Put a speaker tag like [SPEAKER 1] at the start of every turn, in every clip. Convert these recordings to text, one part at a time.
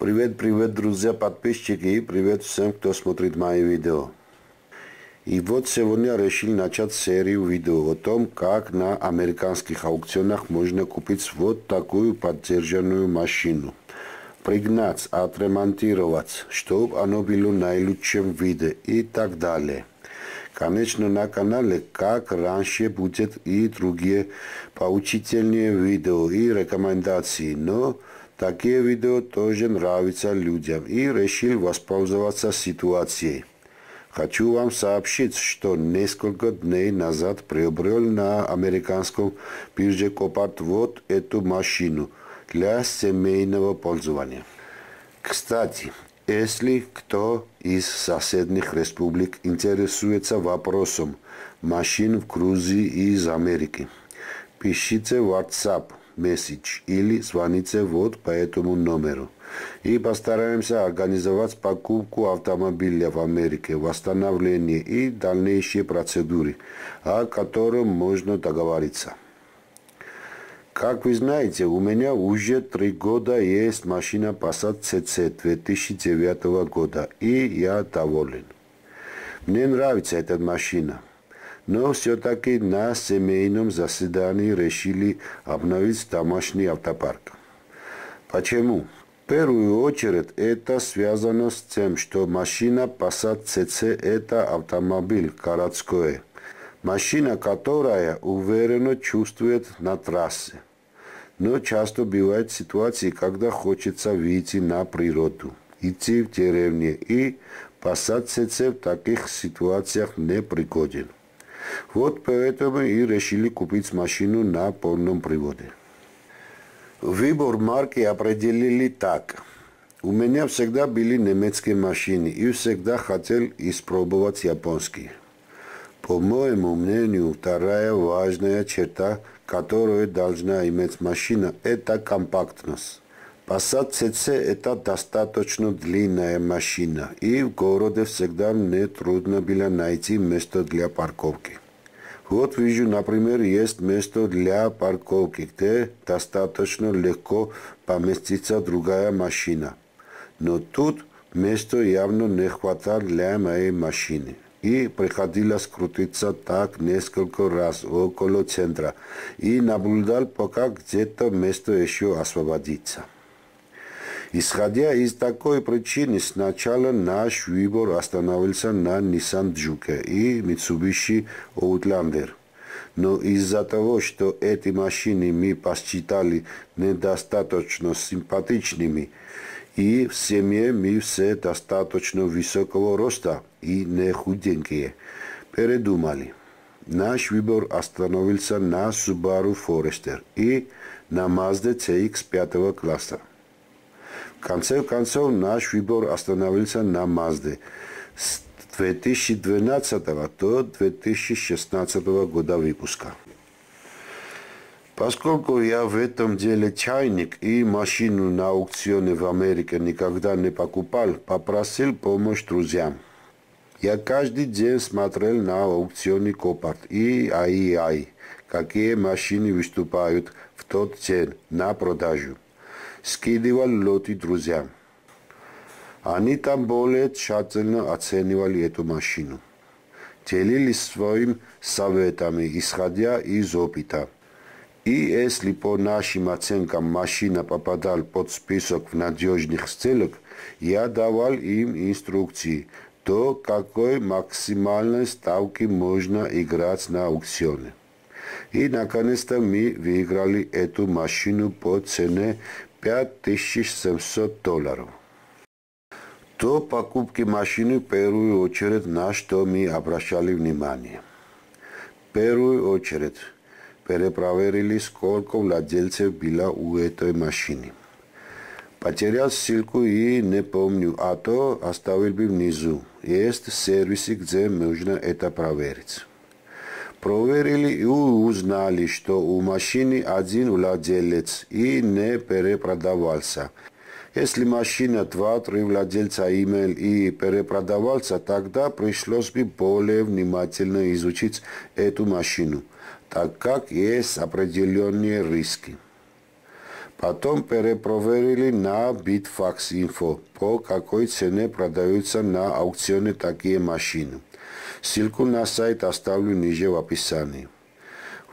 [SPEAKER 1] Привет, привет, друзья, подписчики, привет всем, кто смотрит мои видео. И вот сегодня решил начать серию видео о том, как на американских аукционах можно купить вот такую поддержанную машину. Пригнать, отремонтировать, чтобы оно было в наилучшем виде и так далее. Конечно, на канале, как раньше, будет и другие поучительные видео и рекомендации, но Такие видео тоже нравятся людям и решил воспользоваться ситуацией. Хочу вам сообщить, что несколько дней назад приобрел на американском бирже Копарт вот эту машину для семейного пользования. Кстати, если кто из соседних республик интересуется вопросом машин в Грузии из Америки, пишите в WhatsApp месседж или звоните вот по этому номеру. И постараемся организовать покупку автомобиля в Америке, восстановление и дальнейшие процедуры, о котором можно договориться. Как вы знаете, у меня уже три года есть машина Passat CC 2009 года, и я доволен. Мне нравится эта машина но все-таки на семейном заседании решили обновить домашний автопарк. Почему? В первую очередь это связано с тем, что машина Passat CC – это автомобиль городской. Машина, которая уверенно чувствует на трассе. Но часто бывают ситуации, когда хочется выйти на природу, идти в деревню, и Passat CC в таких ситуациях не пригоден. Вот поэтому и решили купить машину на полном приводе. Выбор марки определили так. У меня всегда были немецкие машины и всегда хотел испробовать японские. По моему мнению, вторая важная черта, которую должна иметь машина, это компактность. Passat CC – это достаточно длинная машина, и в городе всегда мне трудно было найти место для парковки. Вот вижу, например, есть место для парковки, где достаточно легко поместится другая машина. Но тут места явно не хватало для моей машины. И приходилось крутиться так несколько раз около центра и наблюдал, пока где-то место еще освободится. Исходя из такой причины, сначала наш выбор остановился на Nissan Juke и Mitsubishi Outlander. Но из-за того, что эти машины мы посчитали недостаточно симпатичными, и в семье мы все достаточно высокого роста и не худенькие, передумали. Наш выбор остановился на Subaru Forester и на Mazda CX 5 класса. В конце концов, наш выбор остановился на Мазде с 2012 до 2016 года выпуска. Поскольку я в этом деле чайник и машину на аукционе в Америке никогда не покупал, попросил помощь друзьям. Я каждый день смотрел на аукционе Копарт и АИАИ, какие машины выступают в тот день на продажу скидывал лоты друзьям. Они там более тщательно оценивали эту машину. Делились своими советами, исходя из опыта. И если по нашим оценкам машина попадала под список надежных целях, я давал им инструкции, до какой максимальной ставки можно играть на аукционе. И наконец-то мы выиграли эту машину по цене 5700 долларов. До покупки машины в первую очередь на что мы обращали внимание. В первую очередь перепроверили, сколько владельцев было у этой машины. Потерял ссылку и не помню, а то оставил бы внизу. Есть сервисы, где можно это проверить. Проверили и узнали, что у машины один владелец и не перепродавался. Если машина два-три владельца имел и перепродавался, тогда пришлось бы более внимательно изучить эту машину, так как есть определенные риски. Потом перепроверили на Bitfax Info, по какой цене продаются на аукционе такие машины. Ссылку на сайт оставлю ниже в описании.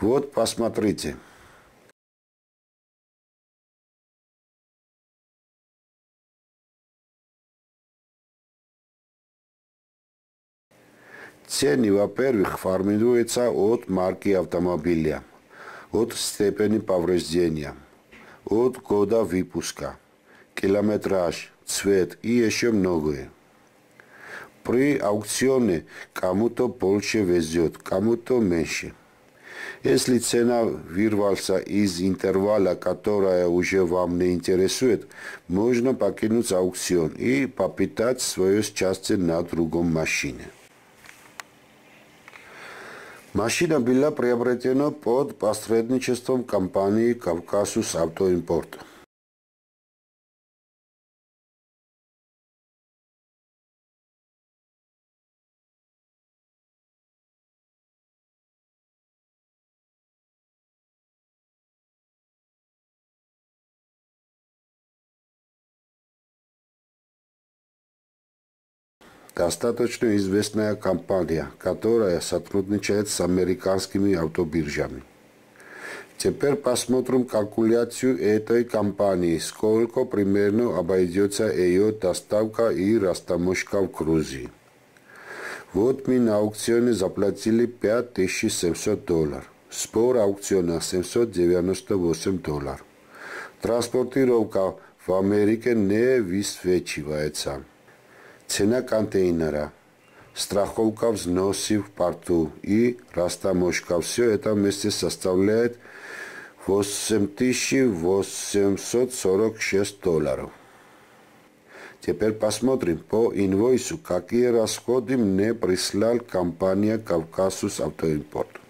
[SPEAKER 1] Вот, посмотрите. Цены, во-первых, формируются от марки автомобиля, от степени повреждения – от года выпуска, километраж, цвет и еще многое. При аукционе кому-то больше везет, кому-то меньше. Если цена вырвался из интервала, которая уже вам не интересует, можно покинуть аукцион и попытать свое счастье на другом машине. Машина была приобретена под посредничеством компании «Кавказус Автоимпорт». Достаточно известная компания, которая сотрудничает с американскими автобиржами. Теперь посмотрим калькуляцию этой компании, сколько примерно обойдется ее доставка и растаможка в Грузии. Вот мы на аукционе заплатили 5700 долларов. Спор аукциона 798 долларов. Транспортировка в Америке не высвечивается. Цена контейнера, страховка взносы в порту и растаможка. Все это вместе составляет 8846 долларов. Теперь посмотрим по инвойсу, какие расходы мне прислал компания «Кавказус Автоимпорт».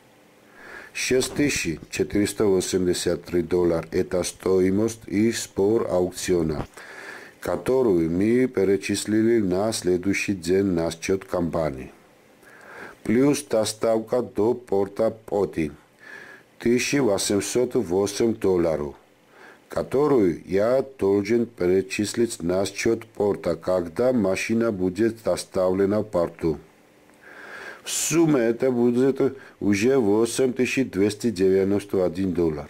[SPEAKER 1] 6483 доллара – это стоимость и спор аукциона – которую мы перечислили на следующий день на счет компании. Плюс доставка до порта Поти 1808 долларов, которую я должен перечислить на счет порта, когда машина будет доставлена в порту. В сумме это будет уже 8291 доллар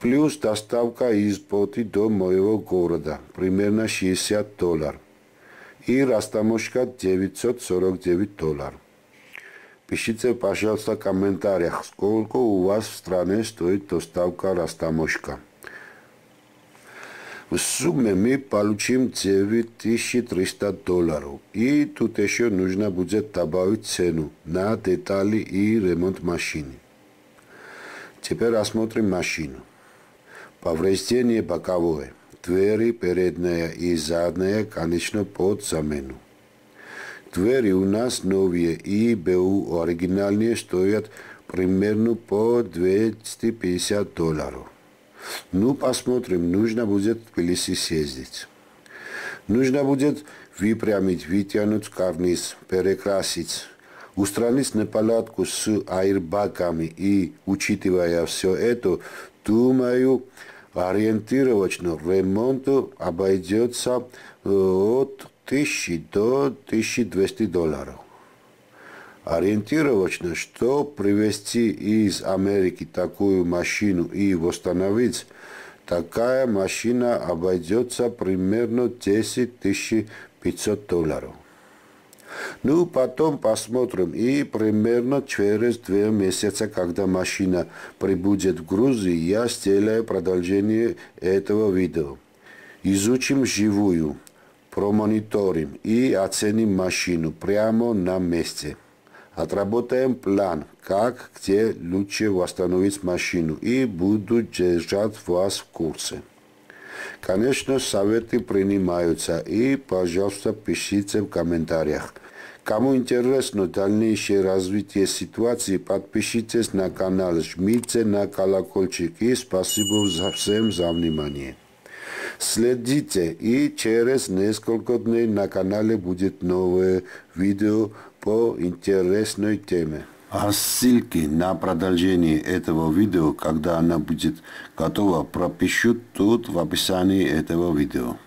[SPEAKER 1] плюс доставка из Поти до моего города, примерно 60 долларов, и растаможка 949 долларов. Пишите, пожалуйста, в комментариях, сколько у вас в стране стоит доставка растаможка. В сумме мы получим 9300 долларов. И тут еще нужно будет добавить цену на детали и ремонт машины. Теперь рассмотрим машину. Повреждение боковое. Двери передняя и задняя, конечно, под замену. Двери у нас новые и БУ оригинальные стоят примерно по 250 долларов. Ну, посмотрим, нужно будет в Тбилиси съездить. Нужно будет выпрямить, вытянуть карниз, перекрасить, устранить неполадку с аэрбаками и, учитывая все это, думаю, ориентировочно ремонту обойдется э, от 1000 до 1200 долларов. Ориентировочно, что привезти из Америки такую машину и восстановить, такая машина обойдется примерно 10 500 долларов. Ну, потом посмотрим. И примерно через два месяца, когда машина прибудет в Грузию, я сделаю продолжение этого видео. Изучим живую, промониторим и оценим машину прямо на месте. Отработаем план, как, где лучше восстановить машину и буду держать вас в курсе. Конечно, советы принимаются и, пожалуйста, пишите в комментариях. Кому интересно дальнейшее развитие ситуации, подпишитесь на канал, жмите на колокольчик и спасибо за всем за внимание. Следите и через несколько дней на канале будет новое видео по интересной теме. А ссылки на продолжение этого видео, когда она будет готова, пропишу тут в описании этого видео.